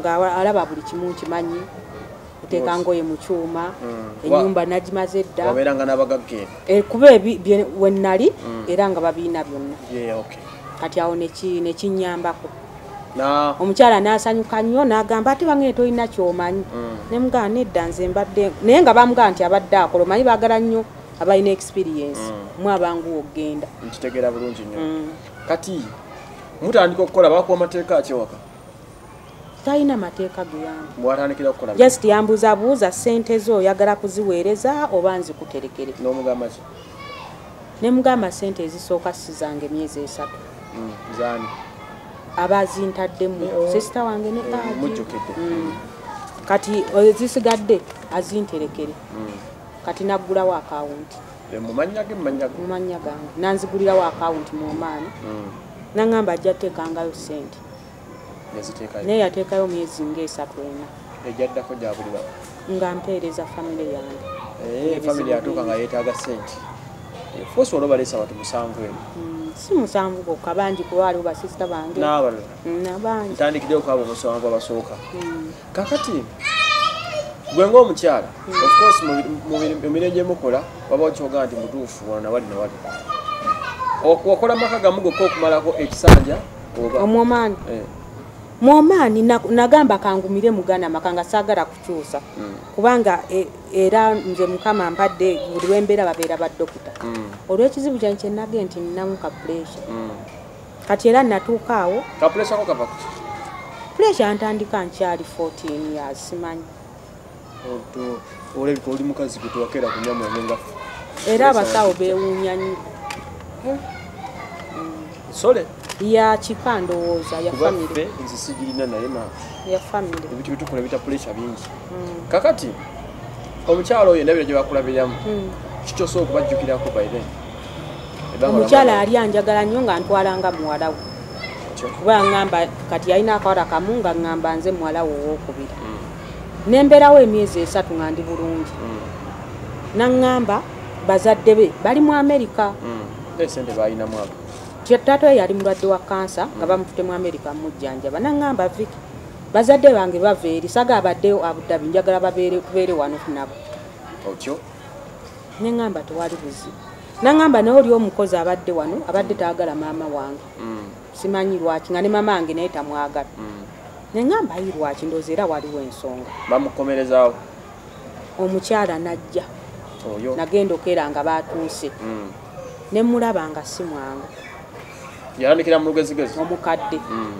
nga alaba buli kimu nkimanyi Yes. ngoye mu kyuma Mm. enyumba nagimaze dda. wabeeranga n'abagagga eno Eh, kuba we nnali era nga babiina byonna. Kati awo neki- nekinyambako omukyala n'asanyuka nnyo n'agamba ate bangene tolina kyomanyi. Mm. nemugaa nedda nze mbadde naye nga bamugaa nti abadde akola omanyi baagala nnyo abalina experience. Mm. mu abanguwa okgenda nkitegeera bulungi nnyo. Kati mutandika okukola bakuwa amateeka akyewaka talina mateeka okukola just yambuzabuuza sente zo oyagala kuziweereza oba nzikuterekere nemugamba sente ezisooka si zange emyezi esatu. Mm, zaani? Abazintaddemu Eh, oh. sisita wange ne Eh, mujjukidde. Mm. kati ezisigadde azinterekere. Mm. kati naggulawo akawunti Eh, mu mannya ge mu mannya ge. Mu mannya gange. Nanzigulirawo akawunti mu omaani. Mm. naŋŋamba ajja teekangayo sente naye yateekayo myezi ngaesatu ena. Ejaddako gya buli baba nga mpeereza famire yange. Eh, famire yatuuka nga yeetaaga sente Eh, fosi wali obaleesa batu musanvu eno Mm, si musanvu gokka bangi kuba waliwo basisita bange. N'abalala. Mm, abangi ntandikire okuaba omusanvu abasooka. Mm. kakati gwe ngaomukyala of course mu bi- mu bi- mu mirimu gye mukola waba okyogaa nti mutuufu wano nawali nawali wakola maka gamu gokka okumalako ekisanja omwomaani. Eh, mwomaani na- nagamba kangumire muganda maka nga saagala kukyusa. Mm. kubanga e- era nze mukama mpadde buli lwembeera babeera badokita Mm. olw'ekizibu kyange kyenage nti ninamu ka puresha Mm. kati era natuuka awo kapulesa ko kava kuki puresha ntandika nkyali 14 years simanyi. Olabika oli mukazi gwe tewakeera kunywa mwenge nga era abasawo beewuunya nnyo sole? Ya kika ndowooza ya kuba famire ffe nze sigirina naye na ya famire ebintu byetukola bita puresha bingi. Mm. kakati omukyalo oyo endabiro gye bakulabiramu Mm. kikyosobola okubajjukirako baire omukyala yali anjagala nnyo nga ntwalanga muwala we kuba ŋŋamba kati yalina akawala kamu nga ŋŋamba nze muwala we owokubiri nembeerawo emyezi esatu nga ndi bulungi. Naŋŋamba bazadde be bali mu amerika esente balinamu abo taata we yali mulwadde wa kansa nga bamutute mu amerika mujjanjaba naŋŋamba viki bazadde bange bava eri saga abaddeyo abudabi njagala tubeere wano nabo. Otyo? Neŋŋamba tewali buzibu naŋŋamba naye oli omukozi abadde wano abadde taagala maama wange. Mm, simanyi lwaki nga ne maama wange naye tamwagala. Mm. neŋŋamba yi lwaki ndoozi era waliwo ensonga. Bamukomerezaawo. Omukyala najja. Nagenda okeera nga batuuse Mm. ne mulaba nga si mwangu yalandikira mu lugezigezi omukadde. Mm.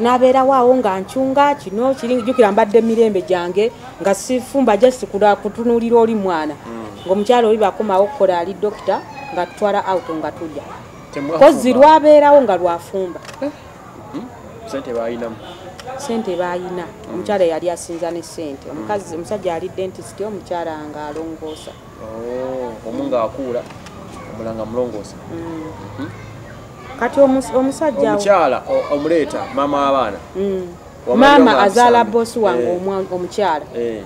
nabeerawo awo nga ncunga kino jjukira mbadde mirembe gyange nga sifumba just kula- kutunuulira oli mwana. Ng'omukyala oli bakomawo okukola ali dokita nga tutwala auto nga tulya. Kozi lwabeerawo nga lwafumba. Sente balinamu sente baayina. Omukyala yali asinza ne sente omukazi omusajja ali dentist omukyala nga alongoosa. Oh, omu ngaakuula omulala nga mulongoosa kati omus- omusajja omukyala omuleeta maama w'abaana. Mm. Maama azaala bosi wange Eh. omukyala. Eh,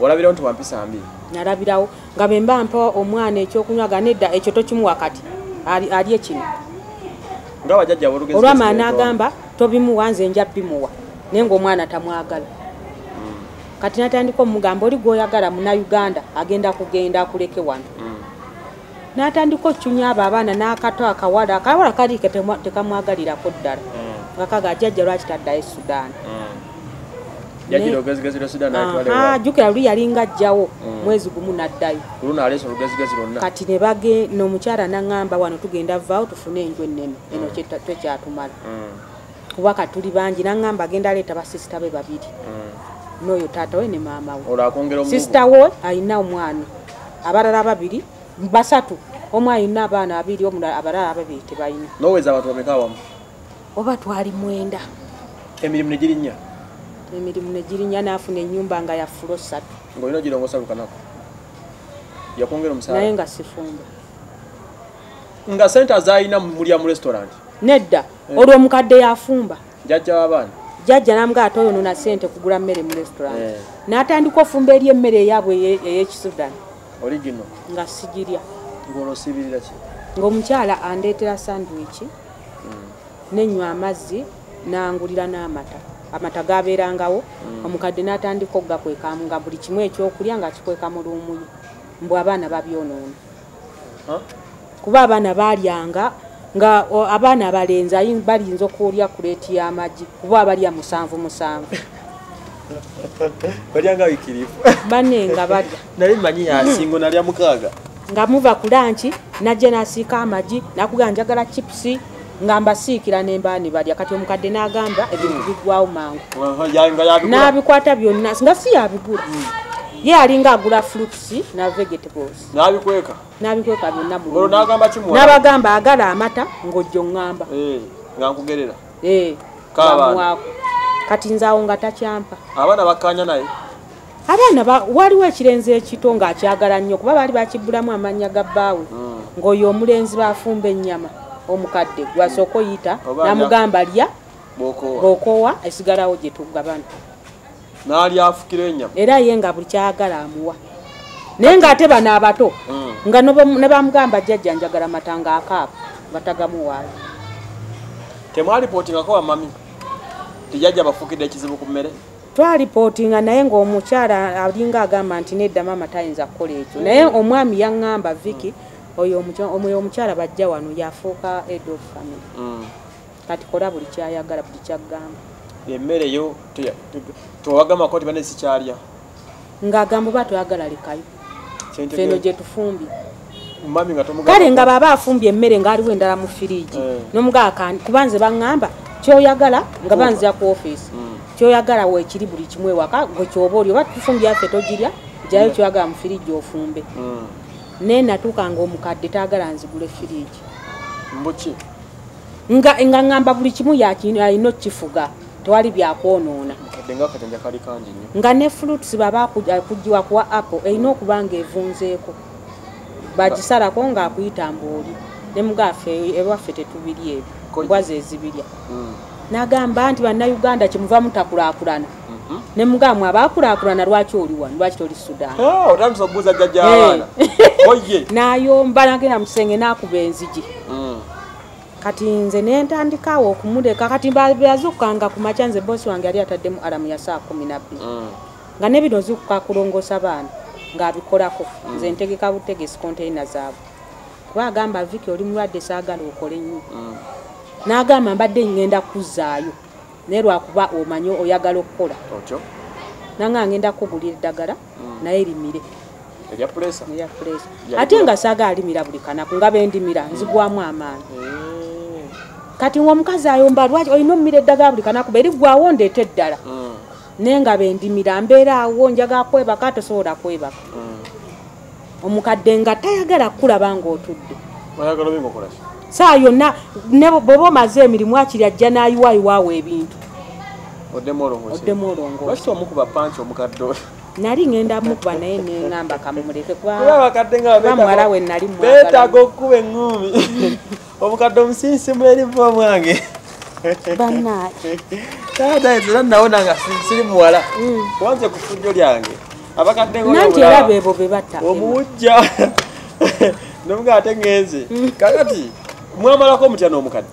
olabirawo nti wampisa mbi? Nalabirawo nga bwe mba mpa omwana ekyokunywaga nedda ekyo tokimuwa kati. Ali- alye kino. Nga bajjajja bolugezi olwamala n'agamba tobimuwa nze nja bimuwa naye ngaomwana tamwagala. Kati natandika omugamba oli gwoyagala munauganda agenda kugenda akuleke wano n'atandika ocunya abo abaana n'akato akawala akawala kali ke tekamwagalirako ddala. Nga kaga jjajja lwaki taddayo sudaani sudan? Atwale Aha, jjukira luli yalinga ajjawo mwezi gumu n'addayo. Kati n'omukyala n'aŋŋamba wano tugenda vaawo tufune enju ennene eno Mm, kuba katuli bangi n'aŋŋamba agenda aleeta basisita be babiri. Mm. n'oyo taata we ne maama we. Sisita we alina omwana. Abalala babiri basatu. Omu alina abaana babiri omulala abalala babiri tebalina. Noweza abantu bameka awamu? Oba twali mwenda. Emirimu ne girinnya? Emirimu ne girinya n'afuna ennyumba nga ya fulo ssatu. Ng'olina ogirongosa lukanako yakwongera naye omusaala nga sifumba. Nga sente azaalina mulya mu restaurant? Nedda. Eh. olwo omukadde yafumba. Jjajja w'abaana jjajja namugaa ate oyo nona sente kugula mmere mu restaurant. Eh. n'atandika ofumba eri emmere eyaabwe eye- origino nga sigirya. Ng'olosibirira ki? Ng'omukyala andeetera sandwich nenywa amazzi nangulira n'amata. Amata gabeerangawo omukadde n'atandika okugakwekamu nga buli kimu ekyokulya nga kikweka mu luumuye mbw abaana babyonoona kuba abaana balyanga nga abaana abalenzi ayi- balinza okulya kuleeti y'amagi kuba abalya musanvu musanvu balyanga wikirifu. Banne nga balya naye manyi yasingo nalya mukaaga. Nga muva ku lanki najja nasiika amagi nakugaa njagala chipusi nga mbasiikira nembaani balya. Kati omukadde n'agamba ebintu biggwawo mangu n'abikwata byonna nga si yabigula. Ye alinga agula fruits na vegetables. N'abikweka. N'abikweka byonna n'abagamba agala amata ng'ojja oŋŋamba. Nga nkugerera. Eh, K'abaana. bamuwaako. Kati nzaawo nga takyampa. Abaana bakkanya naye. Abaana ba- waliwo ekirenze ekito ng'akyagala nnyo kuba baali bakibbulamu amannya ga bbaawe ng'oyo omulenzi bafumba ennyama omukadde gwasooka oyita namugamba lya bwokoowa. esigalawo gye tugabana n'alyafukira ennyama. Era ye nga buli kyayagala amuwa. Naye ng'ate bano abato Mm. nga ne bamu- ne bamugamba jjajja njagala mata nga akaaba batagamuwaayo temwalipootingako wamami tijajja bafukidde ekizibu ku mmere? Twalipootinga naye ng'omukyala alinga agamba nti nedda maama tayinza kukola ekyo. Naye omwami yaŋŋamba viki oyo omukyala bajja wano yafuuka head of family. Mm. kati kola buli kyayagala buli kyaggamba emmere yo tewagambako ti bane sikyalya ng'agamba oba toyagala lekayo feno gye tufumbye. Kale nga baba afumbye emmere ng'aliwo endala mu firiigi Eh. nomugakandi kuba nze baŋŋamba kyoyagala nga banzira ku ofiisi Mm. kyoyagala weekiri buli kimu ewaka gwe kyoba oli oba tufumbye affe togirya gyayo kyoyagala mu firiigi ofumbe. Naye natuuka nga omukadde taagala nzigule firiigi. Mbuki? Nga nga ŋŋamba buli kimu alina okkifuga tewali byakwonoona nga ne fruits baba akugiwa kuwa apple erina okuba nga evunzeeko bagisalako ng'akuyita mbooli. Ne mugaffe ewaffe tetubiri ebyo Ko- mbwazi ezibirya. Mm. n'agamba nti bannayuganda kyemuva mutakulaakulana. Mhm. ne mugamwe abaakulaakulana lwaki oli wano? Lwaki toli sudan? Ah, otandisa okubuuza jjajja abaana. Oye n'ayomba nagenda mu kisenge n'akuba enzigi. Mm. kati nze nentandikaawo okumuleka kati bazukanga ku makya nze bosi wange yali ataddemu alamu ya saa kumi nabbiri nga ne bino zikuka kulongoosa baana ng'abikolako. Nze ntegeka butegesi konteina zaabwe. Kuba agamba viki oli mulwadde saagala okole nnyo. N'agamba mbadde ngenda kuzzaayo. Naye lwakuba omanyi oyagala okukola. Nanga ngenda kugulira eddagala naye limire erya pulesa ate nga saaga alimira buli kanaku nga bendimira nzigwamu amaanyi. Kati ngaomukazi ayomba lwaki olina omumira eddagala buli kanaku beri gwawo ndeeta eddala. Naye nga bendimira mbeera awo njagala kwebaka tosobola kwebaka. Omukadde nga tayagala kukulaba okolaki saa yonna bw'oba omaze emirimu akiri ajja n'ayiwaayiwaawo ebintu. Oddemu olongoosa nali ngenda mukuba naye neŋŋamba kamumuleke kuba kuba abakadde nga kuba muwala we nali beetaaga okukuba eŋŋumi. Omukadde omusinsimu eriva omwange bannaaki taata era nawona nga si- siri muwala. Kubanze ku ffujjo lyange. Abakadde nga nanti olabula, era beebo be batta. Omuwujja. Nomuga ate ŋŋenze kakati mwamalako omutya n'omukadde?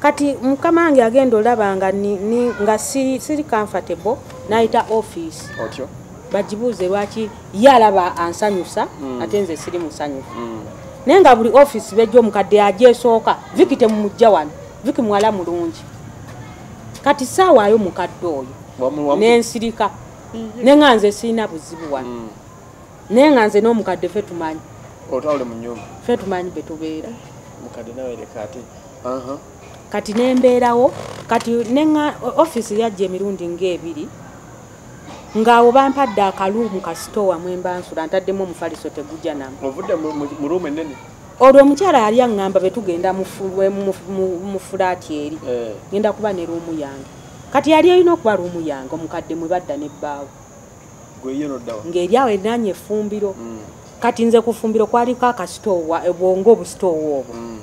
Kati mukama wange agenda olaba nga ni- ni- nga si- siri comfortable nayita office. Otyo. Bagibuuze lwaki ye alaba ansanyusa ate nze siri musanyufu. Naye nga buli office bejja omukadde agyesooka viki temumujja wano viki muwala mulungi. Kati saawaayo mukadde oyo nensirika ne nga nze sirina buzibu wano. Mm. naye nga nze n'omukadde fe tumanyi fe tumanyi betubeera mukadde nawe leka ate Aha. kati nembeerawo kati nenga ofisi yajja emirundi ngaebiri ngaawo bampadde akaluumu kasitowa mwembansula ntaddemu omufaliso tegujja namu. Ovudde mu- mu mu ruumu ennene? Olwo omukyala yali aŋŋamba fu- we- mu- fulaati eri. Eh, ngenda kuba ne ruumu yange. Kati yali erina okuba ruumu yange omukadde mwe badda nebbaawo ng'eri awo erinanya effumbiro. Mm, kati nze ku ffumbiro kwaliko akasitoowa bwonga obusitoowa obwo. Mm.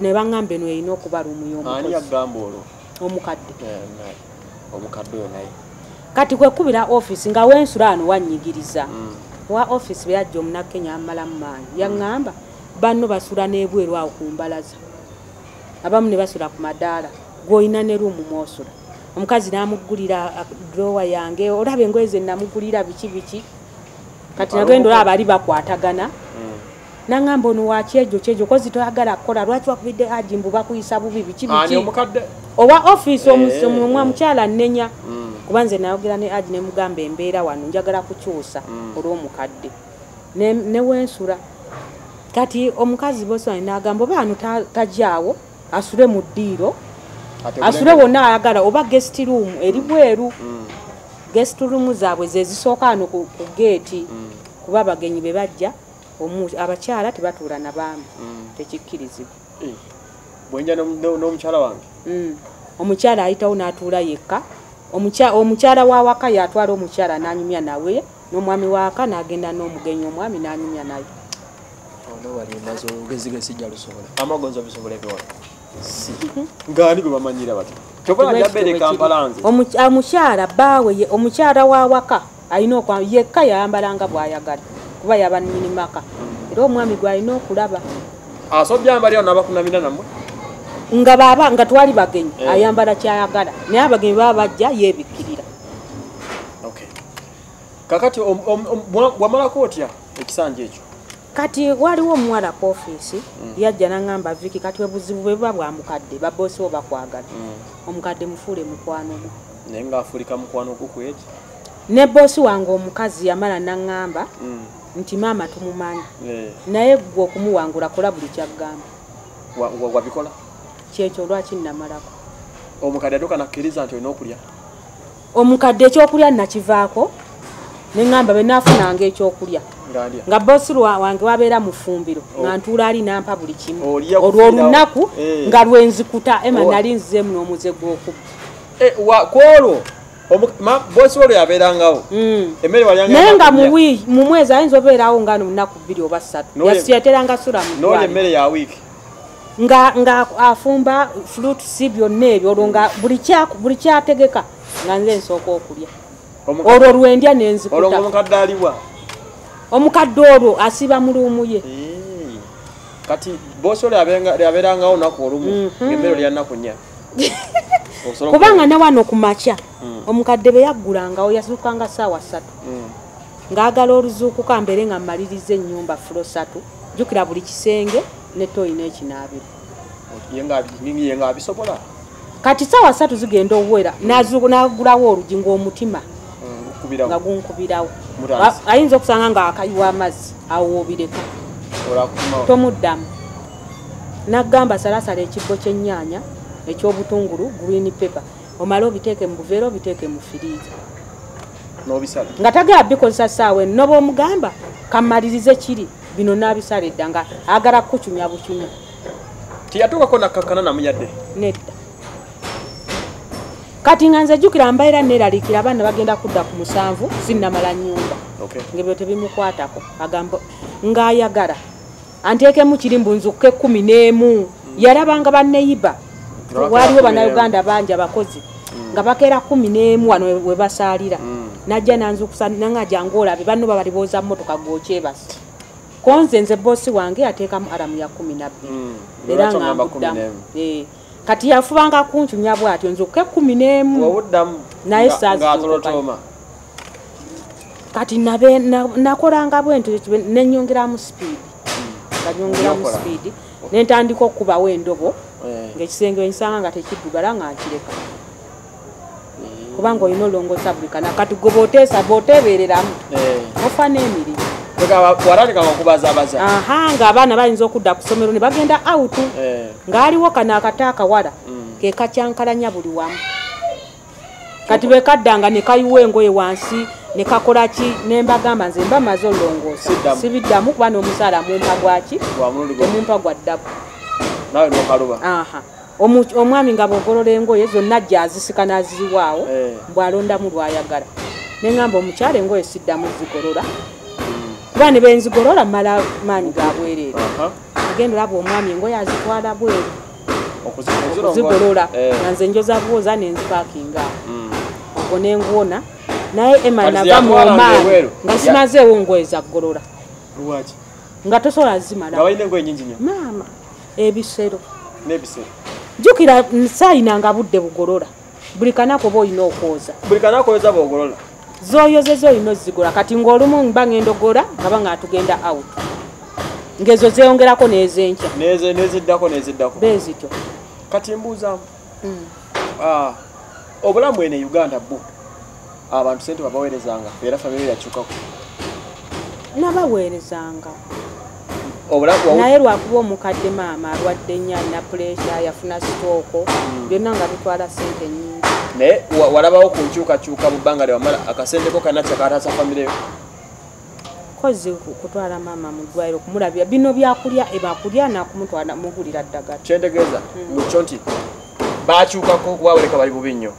ne baŋŋamba eno erina okuba ruumu ani y'omukozi yagamba olwo? Omukadde. Eh, omukadde oyo naye. Kati kwekubira ofisi nga wensula ano wanyigiriza. Mm. wa ofisi bwe yajja omunakenya amalamu maanyi yaŋŋamba banno basula n'ebweru awo ku mbalaza. Abamu ne basula ku madaala. Gw'olina ne ruumu mwosula. Omukazi n'amuggulira drowa yange olaba engoye ze namugulira biki biki kati nagenda olaba bali bakwatagana. Mm. naŋŋamba ono wakyejo kyejo kozi toyagala kukola lwaki wakubidde aji mbu bakuyisa bubi biki biki owa ofisi Eh, omwa eh. mukyala nnenya. Mm. kuba nze nayogera ne aji nemugamba embeera wano njagala kukyusa Mm. olw'omukadde Ne- ne wensula. Kati omukazi bosani nagamba oba ano ta- tajaawo asule mu ddiiro asule wonna ayagala oba guest room eri bweru Guest room zaabwe ze zisooka ano ku geeti mm, kuba abagenyi be bajja omu- abakyala tebatuula na baami mm. tekikkirizibwa. Eh, bwenja n'om- n'om- n'omukyala wange? Mm. omukyala ayitawo n'atuula yekka. Omukya- omukyala wa waka yatwala omukyala n'anyumya nawe n'omwami waka n'agenda n'omugenyi omwami n'anyumya naye. Ono wali maze olugezigezi sijja lusobola. Amagonzo bisobola ebiwala si ngaani gwe bamanyira bati omukyala baawe ye- omukyala wa waka alina okwa yekka yayambalanga bw'ayagala kuba yaba nnyini maka era omwami gw'alina okulaba. Asobyambalira nabakunamira namwe nga baba nga twali bagenyi Eh. ayambala kyayagala. Naye abagenyi baba bajja yeebikkirira. Okay. kakati wamalako otya ekisanja ekyo kati waliwo omuwala ku ofiisi yajja naŋŋamba viki kati obuzibu bwe buba bwa mukadde baboosi bo bakwagala. Omukadde mufuule mukwano gwo. Naye ngaafuulika mukwano gwo kweki ne boosi wange omukazi yamala naŋŋamba nti maama tumumanyi. Naye gwe okumuwangula kola buli kyaggamba wabikola kyekyo lwaki namalako? Omukadde atuuka nakkiriza nti olina okulya? Omukadde ekyokulya nakivaako neŋŋamba benaafunanga ekyokulya nga boosi wange wabeera mu ffumbiro Oh. nga ntuula ali nampa buli kimu olwo olunaku Eh. nga lwenzikuta ema Oh. nali nzizeemu n'omuze gw'okuba kwolwo bosi olwo yabeerangawo Mm. emmere naye nga yakulya. mu mwezi ayinza obeerawo nga no munaku bbiri oba ssatu yasiyateranga sula mu n'olya ddwaliro. emmere ya wiiki nga nga afumba fruits byonna ebyo olwo nga buli kya- buli kyategeka nga nze nsooka okulya olwo lwendya olwo nenzikuta ngaomukadde aliwa omukadde olwo asiba mu luumu ye. Kati bosi olwo yabenga- yabeerangawo olunaku olumu Mhm. ng'emmere olya nnaku nnya. Kubanga ne wano ku makya Mm. omukadde bwe yaggulangawo yasukanga saawa ssatu. Mm. ng'agala oluzuukuka mbeere nga mmaliriza ennyumba fulo ssatu jjukira buli kisenge ne toyi n'ekinaabiro Ye nga- ye nga abisobola? Kati saawa ssatu zigenda okuwera nazu- n'agulawo olugi ng'omutima Mm, nga gunkubirawo ayinza okusanga nga akayiwa amazzi awo obireka olakumawo tomuddamu. Naggamba salasala ekibbo ky'ennyaanya ekyobutungulu green paper omale obiteeke mu buveera obiteeke mu firiiza nga tagala bikozesa saawa eno noba omugamba kammalirize kiri. Bino nabisala edda nga agala kukucunya bucunya tiyatuukako nakkakkana namuyadde. Nedda kati nga nze jjukira mbaira neeraliikira abaana bagenda kudda ku musanvu sinnamala nyumba Okay. ngebyo tebimukwatako. Agamba ng'ayagala. Anteekemu kiri mbunzukuke ekkumi n'emu. Yalabanga banneyiba. Waaliwo bannayuganda bangi abakozi nga bakeera kumi n'emu wano we- basaalira. Mm. najja nanzukusa nanga jangu olabe banno babalibooza mmotoka gwokyebasi konze nze boosi wange ateekamu alamu ya kumi nabbiri era nga ogamba kati yafubanga kuncunya bwatyo nzukuke kumi n'emu. Naye ng'atolotooma kati nakolanga bwento nenyongeramu sipiidi nga nyongeramu N'okola? sipiidi nentandika okukubawo endobo Eh. ngaekisenge nsanga nga tekiddugala nga nkireka kubanga olina olongosa buli kana. Kati gwe boteesa boteebereramu Eh. ofa n'emirimu watandikanga okubazaabaza aha ng'abaana bayinza okudda ku ssomero ne bagenda awutu Eh. ng'aliwo kano akata akawala Mm. ke kacyankalanya buli wamu. Kati bwe kaddanga ne kayiwa engoye wansi ne kakola ki? Ne mbagamba nze mba maze olongoosa sibiddamu kuba n'omusaala mumpa gwaki omumpa gwa ddabu. Naawe nokaluba aha. Omwami nga bwogolola engoye zonna ajja azisika n'aziwaawo Eh. bw'alondamu lwayagala. Neŋŋamba omukyala engoye siddamu zigolola kuba ne benzigolola mmala maanyi ga bwereere Aha. agenda olaba omwami engoye azitwala bweru okuzigolola. Eh. nga nze njoza bwoza nenzipaakinga awo Mm. ogwo nenguwona naye ema nava mu maanyi nga simazeewo ngoye zaggolola nga tosobola nga zimala. Balina engoye nyingi nnyo maama ebisero. Jjukira saayinanga budde bugolola. Buli kanaku oba olina okwoza. Buli kanakoyeza bwogolola zoyozeza olina ozigola kati ng'olumu mba ngendogola nga banga atugenda out. Ngezo zeyongerako n'ezenkya Neze- neziddako neziddako. Bezityo kati mbuuzaamu. Ah, obulamu eno e uganda bwo abantu sente babaweerezanga era famire yakyukako. Nabaweerezanga. Naye lwakuba omukadde maama alwadde nnyo alina puresha yafuna sitooko byonna nga bitwala sente nnyingi naye wa- walabawo ku nkyukakyuka mu bbanga lyewamala akasenteko kanna kyakataasa famireyo kozi ku- kutwala maama mu ddwaliro kumulabira. Bino byakulya ebakulya nakumutwala mugulira ddagala. Kyentegeeza mukyo nti bakyukako kubawereka bali bubi nnyo.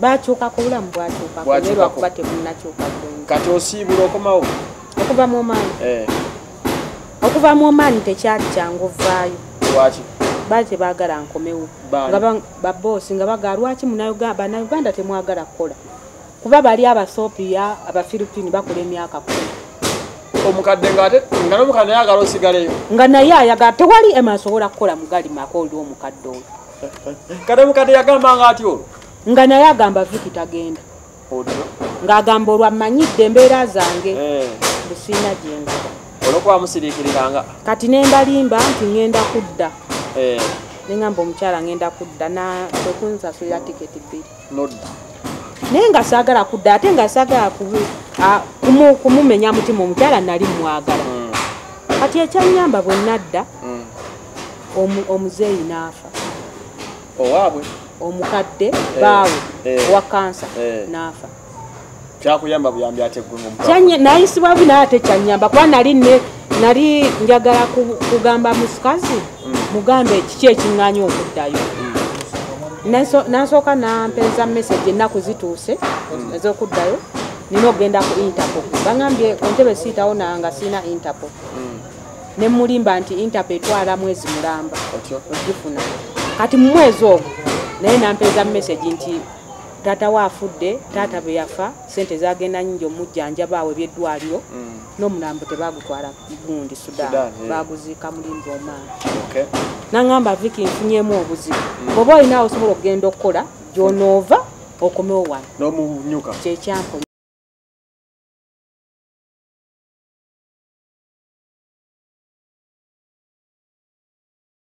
Bakyukako obulamu bwakyukako naye Bwakyukako. lwakuba tebunakyuka bulungi. Kati osiibula okomawo? Okuva mu maanyi. Eh, okuva mu maanyi tekyali kyangu ovaayo lwaki baali tebaagala nkomewo. Baani? nga baboosi nga bagaa lwaki bannayuganda temwagala kukola. Kuba bali abasoopiya abafiripini bakola emyaka kumi. Omukadde nga nomukadde naye agala osigaleyo. Nga naye ayagala tewali ema asobola kukola mugali maka oli omukadde oyo. Kade mukadde yagambanga ati olwo? Nga naye agamba viki tagenda. Ng'agamba olwo amanyidde embeera zange. Eh, busiina gyengaba olwokuba musiriikiriranga kati nembalimba nti ŋŋenda kudda Eh, neŋamba omukyala ŋŋenda kudda na kwekunsasulira tiketi bbiri. Naye nga saagala kudda ate nga saagala kumumenya mutima omukyala nali mwagala. Mm, kati ekyanyamba bwe nadda mm. omu- omuzeeyi n'afa. Owaabwe? Omukadde baawe eh. owa kansa Eh. n'afa. Kyakuyamba buyambi ate nayisibwa bubi naye ate kyanyamba kuba nali nali njagala ku- kugamba musikazi mugambe kiki ekiŋŋanya okuddayo? Nansooka nampeeza message ennaku zituuse ez'okuddayo nina okgenda ku interpol. Bagambye ku ntebe siitawo nanga siina interpol. Ne mulimba nti interpol etwala mwezi mulamba. Ogifuna. Kati mu mwezi ogwo naye nampeeza message nti taata we afudde taata bwe yafa sente zagenda nyingi omujjanjaba awe ebyeddwaliro Mm, n'omulambo tebagutwala gundi Sudan, baguziika mulimba omaani okay. naŋŋamba viki nfunyemu obuzibu bw'oba olinawo osobola okugenda okukola gyonoova okomewo wano. Kyekyamponya